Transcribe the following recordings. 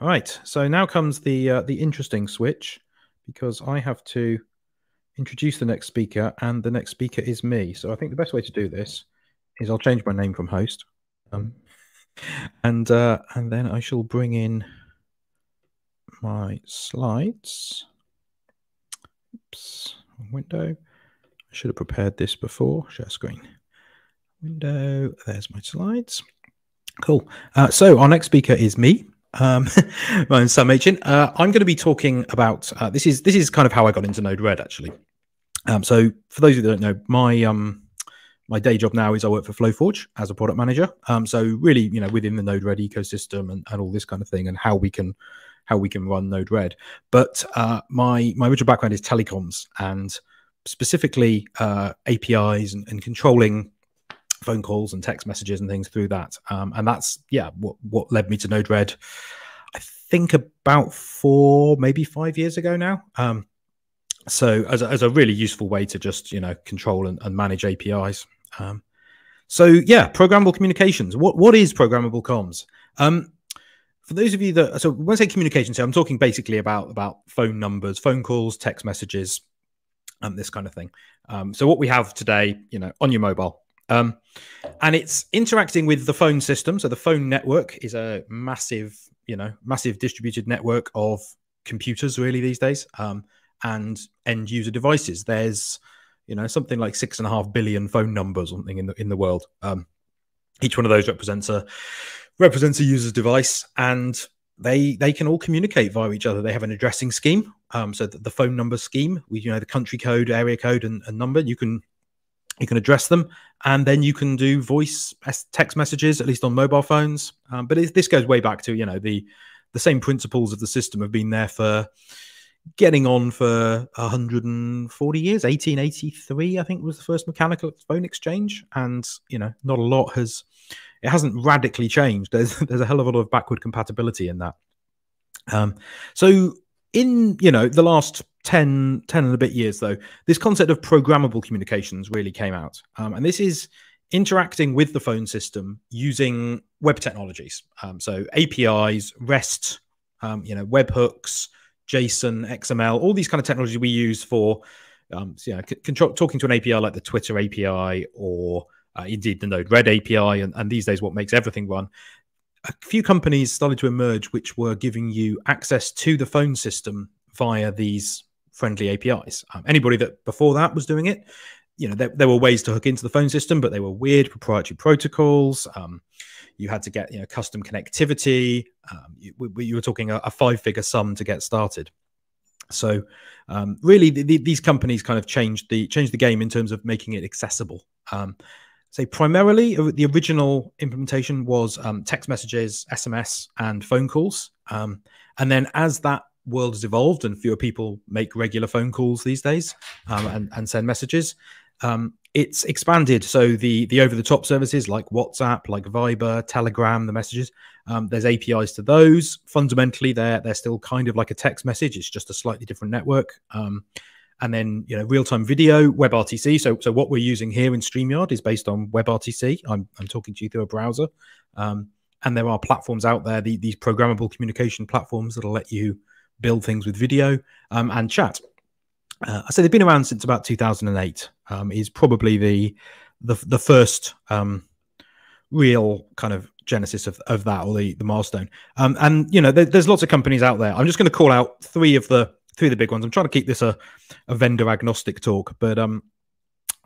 All right. So now comes the uh, the interesting switch because I have to introduce the next speaker, and the next speaker is me. So I think the best way to do this is I'll change my name from host, um, and uh, and then I shall bring in my slides. Oops, window. I should have prepared this before. Share screen. Window. There's my slides. Cool. Uh, so our next speaker is me. Um, my name's Sam Machin. Uh, I'm going to be talking about uh, this is this is kind of how I got into Node-RED actually. Um, so for those of you that don't know, my um, my day job now is I work for Flowforge as a product manager. Um, so really, you know, within the Node-RED ecosystem and, and all this kind of thing, and how we can how we can run Node-RED. But uh, my my original background is telecoms and specifically uh, APIs and, and controlling phone calls and text messages and things through that. Um, and that's yeah, what what led me to Node-RED. I think about four, maybe five years ago now. Um, so as a, as a really useful way to just you know control and, and manage APIs. Um, so yeah, programmable communications. What what is programmable comms? Um, for those of you that so when I say communications, I'm talking basically about about phone numbers, phone calls, text messages, and um, this kind of thing. Um, so what we have today, you know, on your mobile, um, and it's interacting with the phone system. So the phone network is a massive, you know, massive distributed network of computers really these days, um, and end user devices. There's, you know, something like six and a half billion phone numbers, something in the in the world. Um, each one of those represents a represents a user's device, and they they can all communicate via each other. They have an addressing scheme. Um, so the, the phone number scheme, we you know the country code, area code, and, and number. You can you can address them and then you can do voice text messages at least on mobile phones. Um, but it, this goes way back to you know the the same principles of the system have been there for getting on for 140 years. 1883 i think was the first mechanical phone exchange. And you know not a lot has it hasn't radically changed. There's there's a hell of a lot of backward compatibility in that. Um, so in you know the last 10, 10 and a bit years, though, this concept of programmable communications really came out. Um, and this is interacting with the phone system using web technologies. Um, so APIs, REST, um, you know, webhooks, JSON, XML, all these kind of technologies we use for um, you know, control, talking to an API like the Twitter API or uh, indeed the Node-RED API, and, and these days what makes everything run. A few companies started to emerge which were giving you access to the phone system via these friendly APIs. Um, anybody that before that was doing it, you know, there, there, were ways to hook into the phone system, but they were weird proprietary protocols. Um, you had to get you know custom connectivity. Um, you, you, were talking a, a five-figure sum to get started. So um, really, the, the, these companies kind of changed the changed the game in terms of making it accessible. Um, say primarily, uh, the original implementation was um, text messages, SMS, and phone calls. Um, and then as that world has evolved and fewer people make regular phone calls these days um, and, and send messages. Um, it's expanded. So the the over the top services like WhatsApp, like Viber, Telegram, the messages. Um, there's APIs to those. Fundamentally, they're they're still kind of like a text message. It's just a slightly different network. Um, and then you know real time video, WebRTC. So so what we're using here in Streamyard is based on WebRTC. I'm I'm talking to you through a browser. Um, and there are platforms out there, the, these programmable communication platforms that'll let you build things with video um, and chat. Uh, I say they've been around since about 2008. Um, is probably the the, the first um, real kind of genesis of, of that or the, the milestone. Um, and you know, there, there's lots of companies out there. I'm just going to call out three of the three of the big ones. I'm trying to keep this a, a vendor agnostic talk, but um,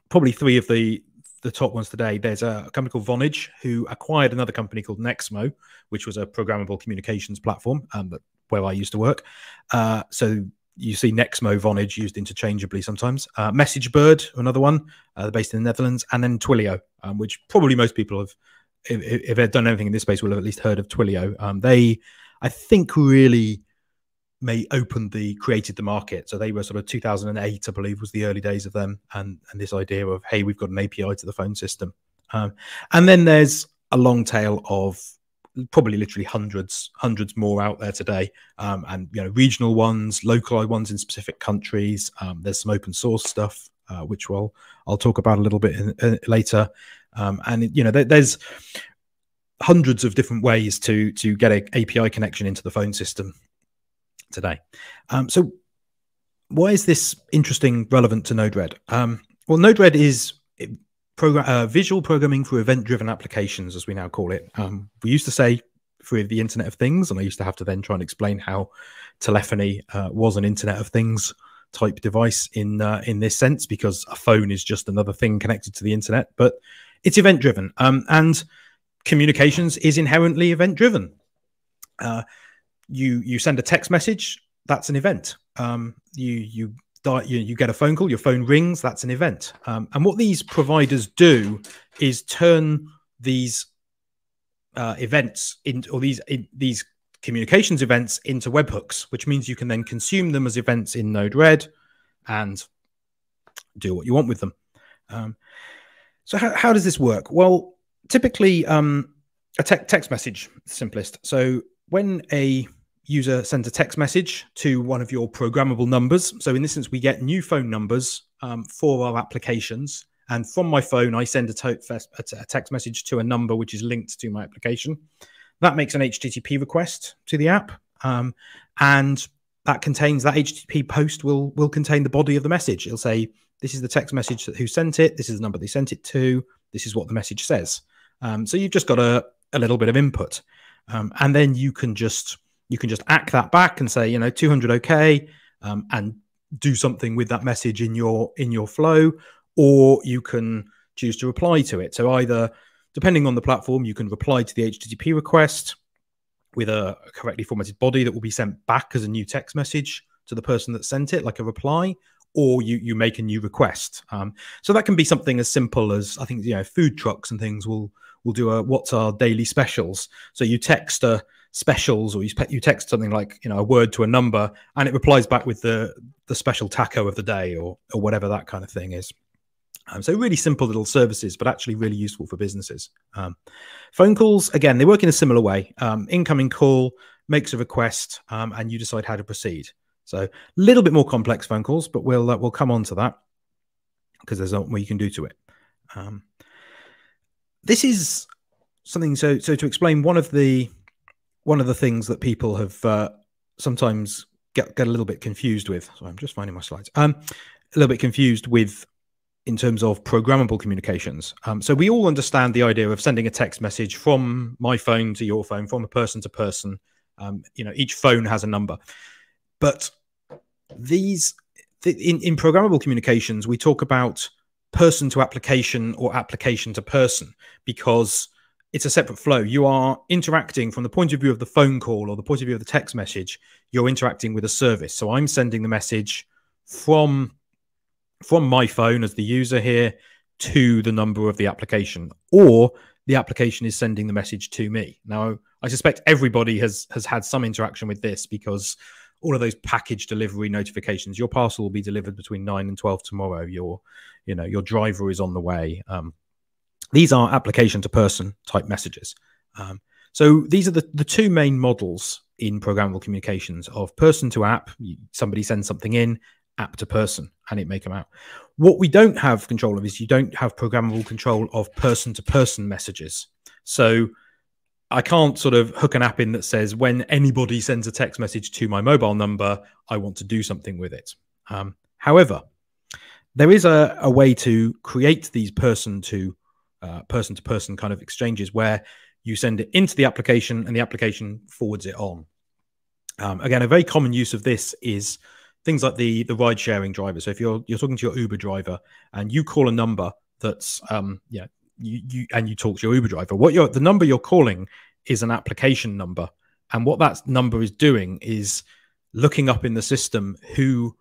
probably three of the the top ones today. There's a company called Vonage who acquired another company called Nexmo, which was a programmable communications platform um, that where I used to work. Uh, so you see Nexmo Vonage used interchangeably sometimes. Uh, MessageBird, another one, uh, based in the Netherlands, and then Twilio, um, which probably most people have, if, if, they've done anything in this space, will have at least heard of Twilio. Um, they, I think, really may opened the created the market. So they were sort of 2008, I believe, was the early days of them, and and this idea of hey, we've got an API to the phone system. Um, and then there's a long tail of probably literally hundreds, hundreds more out there today, um, and you know regional ones, localized ones in specific countries. Um, there's some open source stuff, uh, which we'll I'll talk about a little bit in, later. Um, and you know there, there's hundreds of different ways to to get an API connection into the phone system today. Um, so why is this interesting, relevant to Node-RED? Um, well, Node-RED is program, uh, visual programming for event-driven applications, as we now call it. Um, we used to say for the Internet of Things, and I used to have to then try and explain how telephony uh, was an Internet of Things type device in uh, in this sense, because a phone is just another thing connected to the internet. But it's event-driven, um, and communications is inherently event-driven. Uh, you you send a text message, that's an event. Um, you you you, you get a phone call, your phone rings, that's an event. Um, and what these providers do is turn these uh, events in, or these in, these communications events into webhooks, which means you can then consume them as events in Node-RED and do what you want with them. Um, so how, how does this work? Well, typically um, a te text message, simplest. So when a user sends a text message to one of your programmable numbers. So in this instance, we get new phone numbers um, for our applications. And from my phone, I send a, a, text message to a number which is linked to my application. That makes an HTTP request to the app. Um, and that contains that HTTP post will will contain the body of the message. It'll say, this is the text message that, who sent it. This is the number they sent it to. This is what the message says. Um, so you've just got a, a little bit of input. Um, and then you can just you can just act that back and say, you know, 200 okay, um, and do something with that message in your in your flow, or you can choose to reply to it. So either, depending on the platform, you can reply to the HTTP request with a correctly formatted body that will be sent back as a new text message to the person that sent it, like a reply, or you you make a new request. Um, so that can be something as simple as I think you know food trucks and things will will do a what's our daily specials. So you text a specials or you, you text something like you know a word to a number and it replies back with the the special taco of the day or or whatever that kind of thing is. Um, so really simple little services but actually really useful for businesses. Um, phone calls again they work in a similar way. Um, incoming call makes a request um, and you decide how to proceed. So a little bit more complex phone calls but we'll uh, we'll come on to that because there's not more you can do to it. Um, this is something so so to explain one of the one of the things that people have uh, sometimes get get a little bit confused with. So I'm just finding my slides. Um, a little bit confused with in terms of programmable communications. Um, so we all understand the idea of sending a text message from my phone to your phone, from a person to person. Um, you know, each phone has a number, but these th in in programmable communications we talk about person to application or application to person because it's a separate flow. You are interacting from the point of view of the phone call or the point of view of the text message. You're interacting with a service. So I'm sending the message from from my phone as the user here to the number of the application, or the application is sending the message to me. Now, I suspect everybody has has had some interaction with this because all of those package delivery notifications. Your parcel will be delivered between nine and twelve tomorrow. Your, you know, your driver is on the way. Um, these are application to person type messages. Um, so these are the, the two main models in programmable communications of person to app. Somebody sends something in, app to person, and it may come out. What we don't have control of is you don't have programmable control of person to person messages. So I can't sort of hook an app in that says when anybody sends a text message to my mobile number, I want to do something with it. Um, however, there is a, a way to create these person to person to person kind of exchanges where you send it into the application and the application forwards it on. Um, again, a very common use of this is things like the the ride sharing driver. So if you're you're talking to your Uber driver and you call a number that's um yeah you, you and you talk to your Uber driver, what you're the number you're calling is an application number, and what that number is doing is looking up in the system who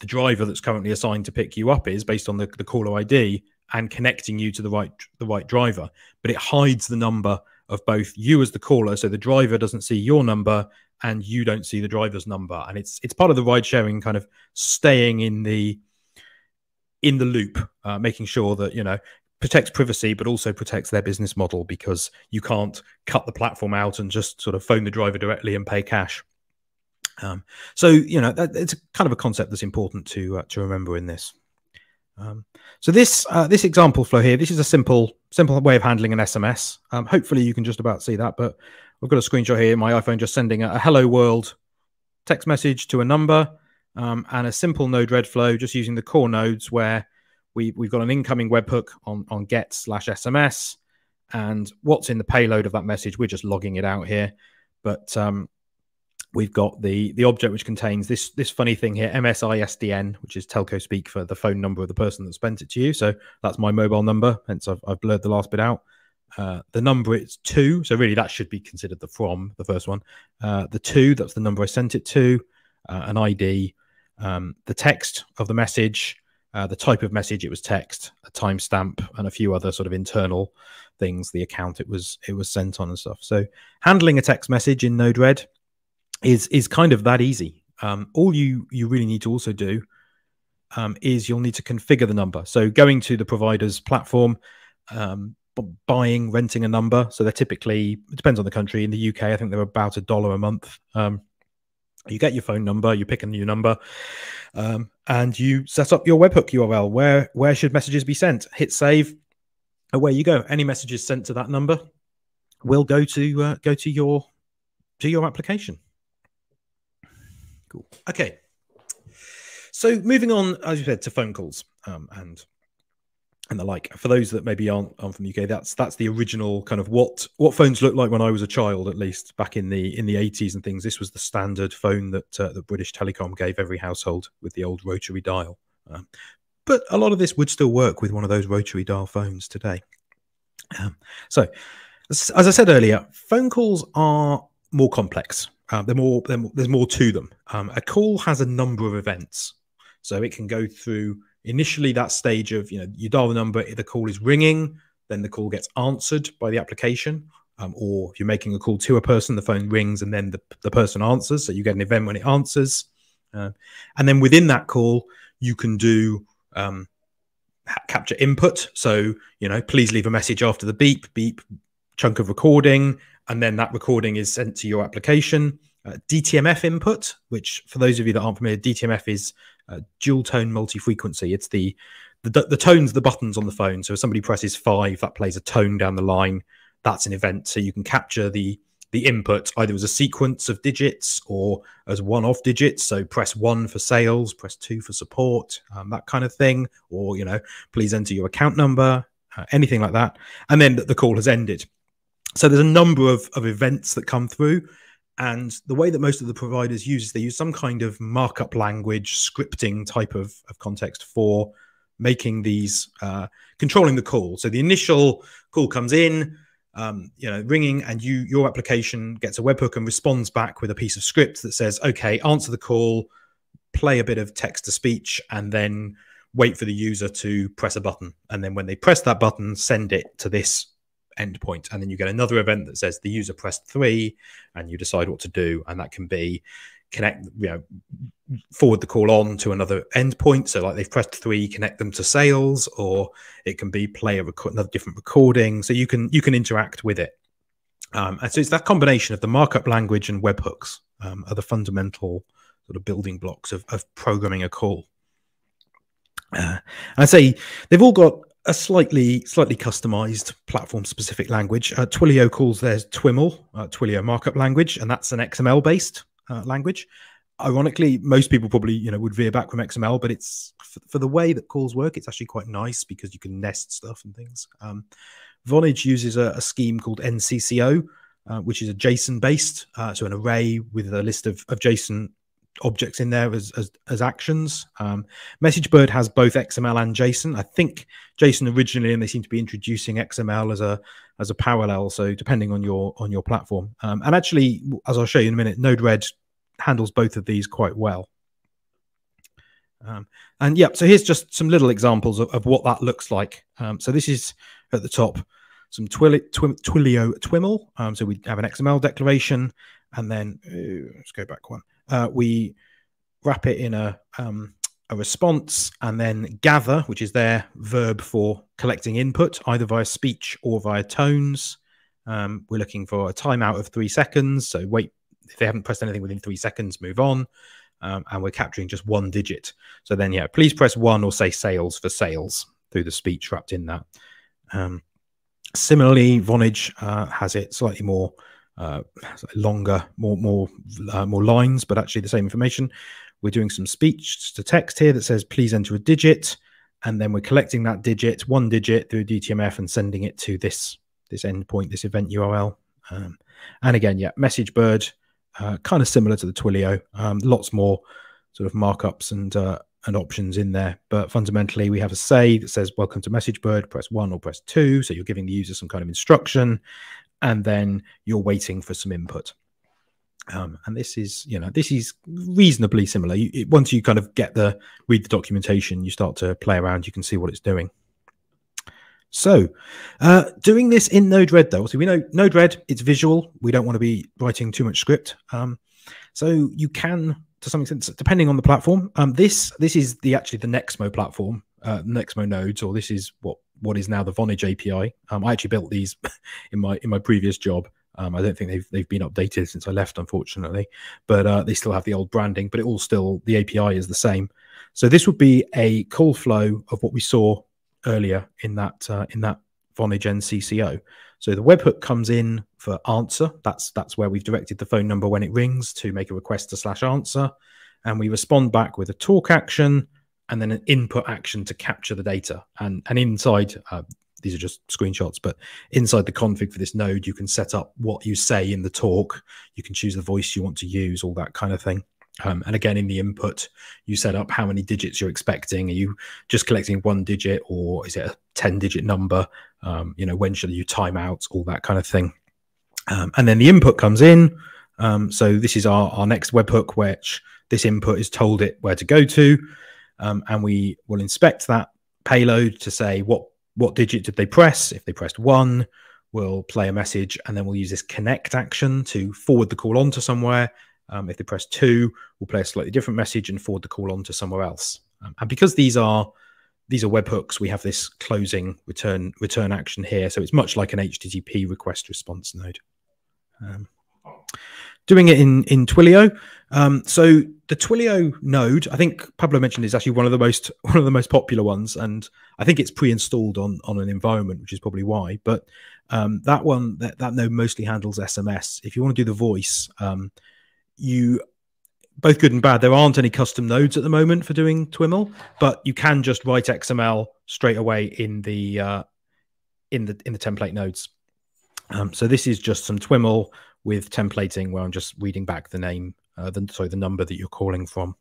the driver that's currently assigned to pick you up is based on the, the caller ID and connecting you to the right the right driver. But it hides the number of both you as the caller so the driver doesn't see your number and you don't see the driver's number. And it's it's part of the ride sharing kind of staying in the in the loop uh, making sure that you know protects privacy but also protects their business model because you can't cut the platform out and just sort of phone the driver directly and pay cash. Um, so you know that, it's kind of a concept that's important to uh, to remember in this Um, so this uh, this example flow here, this is a simple simple way of handling an SMS. Um, hopefully you can just about see that, but I've got a screenshot here. My iPhone just sending a, a hello world text message to a number um, and a simple Node-RED flow just using the core nodes where we, we've got an incoming webhook on, on get slash SMS and what's in the payload of that message. We're just logging it out here, but um, we've got the the object which contains this this funny thing here, MSISDN, which is telco speak for the phone number of the person that sent it to you. So that's my mobile number. Hence, I've, I've blurred the last bit out. Uh, the number it's two, so really that should be considered the from the first one. Uh, the two, that's the number I sent it to. Uh, an ID, um, the text of the message, uh, the type of message it was text, a timestamp, and a few other sort of internal things, the account it was it was sent on and stuff. So handling a text message in Node-RED is is kind of that easy. Um, all you you really need to also do um, is you'll need to configure the number. So going to the provider's platform, um, buying, renting a number. So they're typically it depends on the country. In the UK, I think they're about a dollar a month. Um, you get your phone number, you pick a new number, um, and you set up your webhook URL. Where where should messages be sent? Hit save. Away you go. Any messages sent to that number will go to uh, go to your to your application. Cool. Okay. So moving on, as you said, to phone calls um, and and the like. For those that maybe aren't, aren't from the UK, that's that's the original kind of what what phones looked like when I was a child, at least back in the in the 80s and things. This was the standard phone that uh, that British Telecom gave every household with the old rotary dial. Um, but a lot of this would still work with one of those rotary dial phones today. Um, so, as, I said earlier, phone calls are more complex. Uh, they're more, they're, there's more to them. Um, a call has a number of events, so it can go through initially that stage of you know you dial the number, the call is ringing, then the call gets answered by the application. Um, or if you're making a call to a person, the phone rings and then the, the person answers. So you get an event when it answers. Uh, and then within that call, you can do um, capture input. So, you know, please leave a message after the beep, beep chunk of recording, and then that recording is sent to your application. Uh, DTMF input, which for those of you that aren't familiar, DTMF is uh, dual tone multi frequency. It's the, the the tones, the buttons on the phone. So if somebody presses five, that plays a tone down the line. That's an event. So you can capture the the input either as a sequence of digits or as one-off digits. So press one for sales, press two for support, um, that kind of thing. Or you know, please enter your account number, uh, anything like that. And then the call has ended. So there's a number of, of events that come through. And the way that most of the providers use is they use some kind of markup language scripting type of, of context for making these uh, controlling the call. So the initial call comes in, um, you know, ringing, and you your application gets a webhook and responds back with a piece of script that says, "Okay, answer the call, play a bit of text to speech, and then wait for the user to press a button. And then when they press that button, send it to this endpoint. And then you get another event that says the user pressed three, and you decide what to do. And that can be connect, you know, forward the call on to another endpoint. So like they've pressed three, connect them to sales, or it can be play a record, another different recording. So you can you can interact with it. Um, and so it's that combination of the markup language and webhooks um, are the fundamental sort of building blocks of, of programming a call. Uh, I say they've all got a slightly slightly customized platform specific language. Uh, Twilio calls theirs TWIML, uh, Twilio markup language, and that's an XML based uh, language. Ironically, most people probably you know would veer back from XML, but it's for, for, the way that calls work, it's actually quite nice because you can nest stuff and things. Um, Vonage uses a, a, scheme called NCCO, uh, which is a JSON based, uh, so an array with a list of, of JSON objects in there as as, as actions. Um, MessageBird has both XML and JSON. I think JSON originally, and they seem to be introducing XML as a as a parallel. So depending on your on your platform, um, and actually, as I'll show you in a minute, Node-RED handles both of these quite well. Um, and yeah, so here's just some little examples of, of what that looks like. Um, so this is at the top some Twilio, Twilio TWIML. Um, so we have an XML declaration, and then let's go back one uh, we wrap it in a um, a response and then gather, which is their verb for collecting input, either via speech or via tones. Um, we're looking for a timeout of three seconds. So wait, if they haven't pressed anything within three seconds, move on. um, and we're capturing just one digit. So then, yeah, please press one or say sales for sales through the speech wrapped in that. Um, similarly, Vonage uh, has it slightly more uh, longer, more more uh, more lines, but actually the same information. We're doing some speech to text here that says please enter a digit, and then we're collecting that digit, one digit through DTMF and sending it to this this endpoint, this event URL. Um, and again, yeah, MessageBird, uh, kind of similar to the Twilio. Um, lots more sort of markups and uh, and options in there, but fundamentally we have a say that says "Welcome to Message Bird." Press one or press two, so you're giving the user some kind of instruction, and then you're waiting for some input. Um, and this is, you know, this is reasonably similar. You, it, once you kind of get the read the documentation, you start to play around. You can see what it's doing. So, uh, doing this in Node-RED, though, so we know Node-RED, it's visual. We don't want to be writing too much script. Um, so you can, to some extent, depending on the platform. Um, this this is the actually the Nexmo platform, uh, Nexmo nodes, or this is what what is now the Vonage API. Um, I actually built these in my in my previous job. Um, I don't think they've they've been updated since I left, unfortunately, but uh, they still have the old branding. But it all still the API is the same. So this would be a call flow of what we saw earlier in that uh, in that Vonage NCCO. So the webhook comes in for answer. That's that's where we've directed the phone number when it rings to make a request to slash answer, and we respond back with a talk action and then an input action to capture the data. And and inside uh, these are just screenshots, but inside the config for this node, you can set up what you say in the talk. You can choose the voice you want to use, all that kind of thing. Um, and again, in the input, you set up how many digits you're expecting. Are you just collecting one digit or is it a 10 digit number? Um, you know, when should you time out? All that kind of thing. Um, and then the input comes in. Um, so this is our, our next webhook, which this input is told it where to go to. Um, and we will inspect that payload to say what, what digit did they press? If they pressed one, we'll play a message and then we'll use this connect action to forward the call on to somewhere um, if they press two, we'll play a slightly different message and forward the call on to somewhere else. Um, and because these are these are webhooks, we have this closing return return action here. So it's much like an HTTP request response node. Doing it in in Twilio. Um, so the Twilio node, I think Pablo mentioned, is actually one of the most one of the most popular ones, and I think it's pre-installed on on an environment, which is probably why. But um, that one, that, that node mostly handles SMS. If you want to do the voice, um, you both good and bad. There aren't any custom nodes at the moment for doing TWIML, but you can just write XML straight away in the uh, in the in the template nodes. Um, so this is just some TWIML with templating where I'm just reading back the name, uh, the, sorry, the number that you're calling from.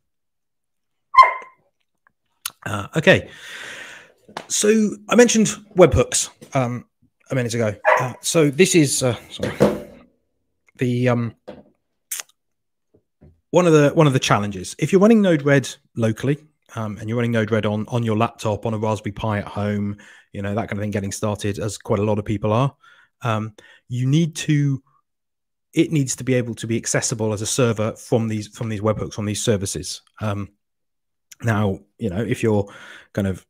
Uh, okay, so I mentioned webhooks um, a minute ago. Uh, so this is uh, sorry, the um, one of the one of the challenges if you're running Node-RED locally um, and you're running Node-RED on on your laptop on a Raspberry Pi at home, you know that kind of thing, getting started as quite a lot of people are, um, you need to it needs to be able to be accessible as a server from these from these webhooks from these services. Um, now, you know, if you're kind of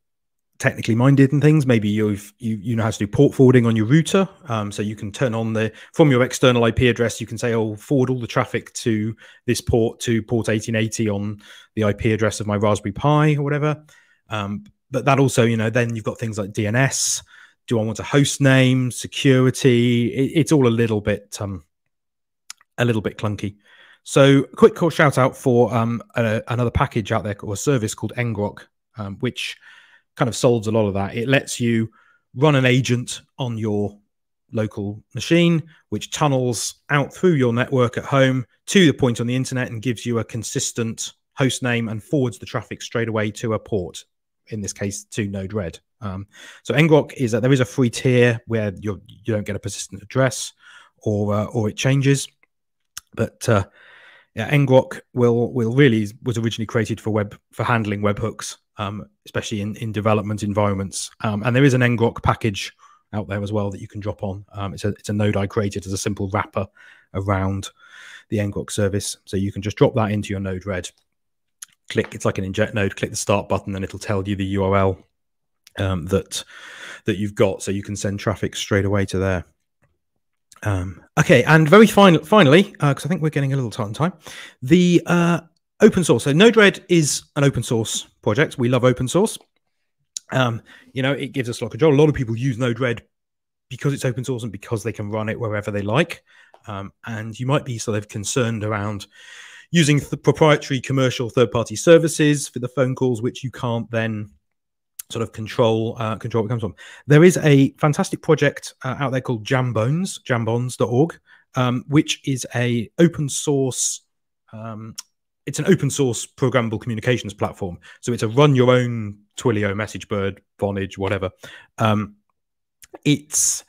technically minded and things maybe you've you, you know how to do port forwarding on your router. Um, so you can turn on the from your external ip address you can say oh forward all the traffic to this port to port 1880 on the ip address of my raspberry pi or whatever. Um, but that also you know then you've got things like dns do i want a host name security? It, it's all a little bit um, a little bit clunky so quick call shout out for um, a, another package out there or a service called ngrok um, which kind of solves a lot of that. It lets you run an agent on your local machine, which tunnels out through your network at home to the point on the internet and gives you a consistent host name and forwards the traffic straight away to a port, in this case to Node-RED. Um, so ngrok is that there is a free tier where you're, you do not get a persistent address or uh, or it changes, but uh, yeah, ngrok will will really was originally created for web for handling webhooks um, especially in, in development environments. Um, and there is an ngrok package out there as well that you can drop on. Um, it's a it's a node I created as a simple wrapper around the ngrok service, so you can just drop that into your Node-RED. Click it's like an inject node. Click the start button, and it'll tell you the URL um, that that you've got, so you can send traffic straight away to there. Um, okay, and very final, finally, because uh, I think we're getting a little tight on time, the uh, open source. So Node-RED is an open source project. We love open source. Um, you know, it gives us a lot of control. A lot of people use Node-RED because it's open source and because they can run it wherever they like. Um, and you might be sort of concerned around using proprietary commercial third-party services for the phone calls, which you can't then sort of control uh, control what comes from. There is a fantastic project uh, out there called Jambonz, jambonz.org, um, which is a open source. Um, it's an open source programmable communications platform. So it's a run your own Twilio, MessageBird, Vonage, whatever. Um, it's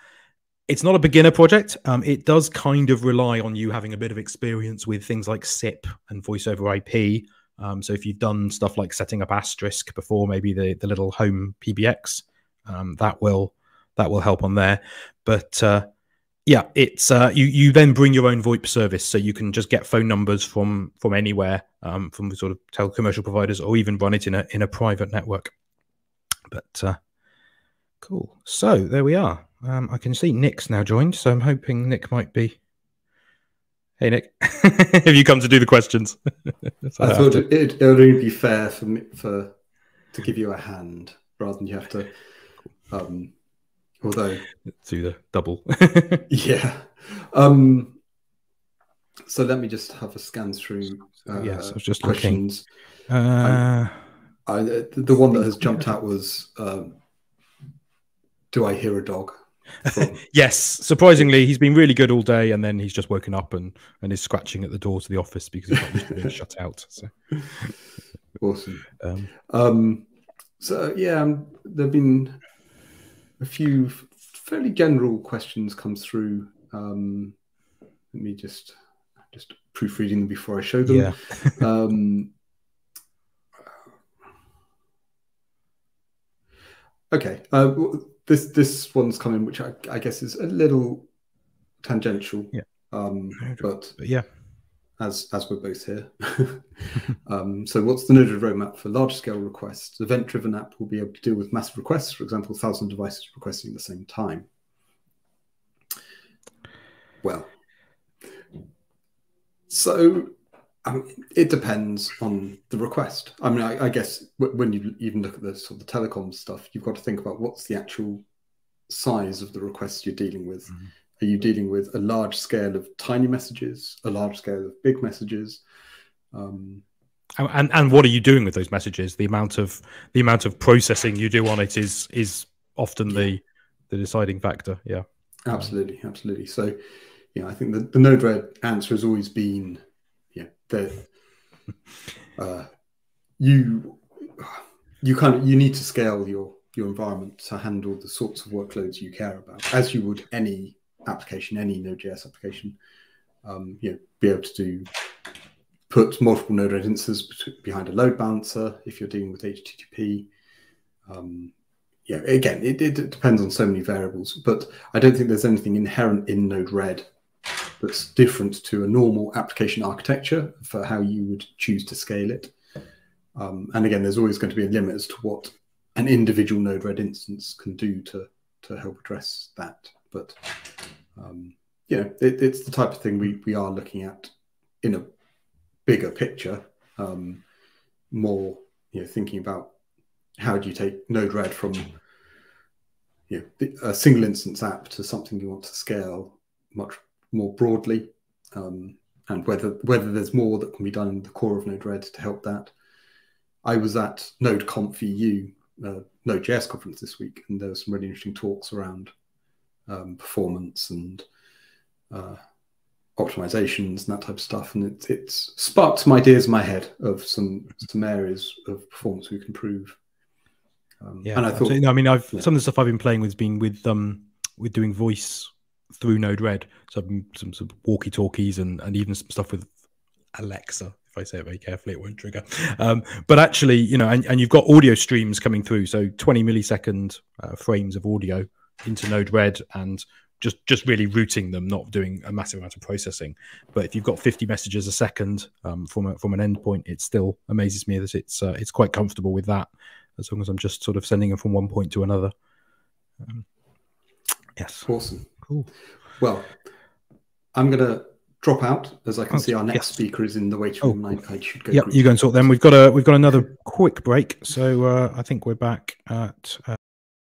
it's not a beginner project. Um, it does kind of rely on you having a bit of experience with things like SIP and voice over IP. Um, so if you've done stuff like setting up Asterisk before, maybe the the little home PBX, um, that will that will help on there. But uh, yeah, it's uh, you you then bring your own VoIP service, so you can just get phone numbers from from anywhere, um, from sort of telecommercial providers, or even run it in a in a private network. But uh, cool. So there we are. Um, I can see Nick's now joined, so I'm hoping Nick might be. Hey Nick, have you come to do the questions? so I thought it, it, would only be fair for me for to give you a hand rather than you have to. Um, although do the double. yeah. Um, so let me just have a scan through. Uh, yes, I was just questions. looking. Uh, I, I, the one that has jumped out was, um, "Do I hear a dog?" yes, surprisingly, he's been really good all day, and then he's just woken up and and is scratching at the door to the office because he's not been shut out. So awesome. Um, um, so yeah, um, there've been a few fairly general questions come through. Um, let me just just proofreading them before I show them. Yeah. um, okay. Uh, this this one's coming, which I, I guess is a little tangential. Yeah. Um, but, but yeah, as as we're both here. um, so, what's the Node roadmap for large scale requests? Event driven app will be able to deal with massive requests, for example, thousand devices requesting at the same time. Well, so um, it depends on the request. I mean, I, I guess when you even look at the sort of the telecom stuff, you've got to think about what's the actual size of the requests you're dealing with. Mm-hmm. Are you dealing with a large scale of tiny messages, a large scale of big messages? Um, and and what are you doing with those messages? The amount of the amount of processing you do on it is is often yeah. the the deciding factor. Yeah, absolutely, absolutely. So, yeah, I think the, the Node-RED answer has always been that uh, you you kind of you need to scale your your environment to handle the sorts of workloads you care about, as you would any application, any Node.js application. Um, you know, be able to do put multiple Node-RED instances behind a load balancer if you're dealing with HTTP. Um, yeah, again, it, it, depends on so many variables, but I don't think there's anything inherent in Node-RED that's different to a normal application architecture for how you would choose to scale it. Um, and again, there's always going to be a limit as to what an individual Node-RED instance can do to to help address that. But um, you know, it, it's the type of thing we we are looking at in a bigger picture, um, more you know, thinking about how do you take Node-RED from you know, a single instance app to something you want to scale much more broadly, um, and whether whether there's more that can be done in the core of Node-RED to help that. I was at NodeConf EU, uh, Node.js conference this week, and there were some really interesting talks around um, performance and uh, optimizations and that type of stuff. And it, it's sparked some ideas in my head of some some areas of performance we can improve. Um, yeah, and I thought, I mean, I've yeah. some of the stuff I've been playing with has been with um with doing voice through Node-RED. So some, some walkie talkies and, and even some stuff with Alexa. If I say it very carefully, it won't trigger. Um, but actually, you know, and, and you've got audio streams coming through. So 20 millisecond uh, frames of audio into Node-RED and just just really routing them, not doing a massive amount of processing. But if you've got 50 messages a second um, from a, from an endpoint, it still amazes me that it's uh, it's quite comfortable with that, as long as I'm just sort of sending them from one point to another. Um, yes, awesome. Cool. Well, I'm going to drop out as I can Oh, see our next yes. speaker is in the waiting Oh, room. and I, I should go. Yep, you go and sort them. We've got a we've got another quick break, so uh, I think we're back at uh,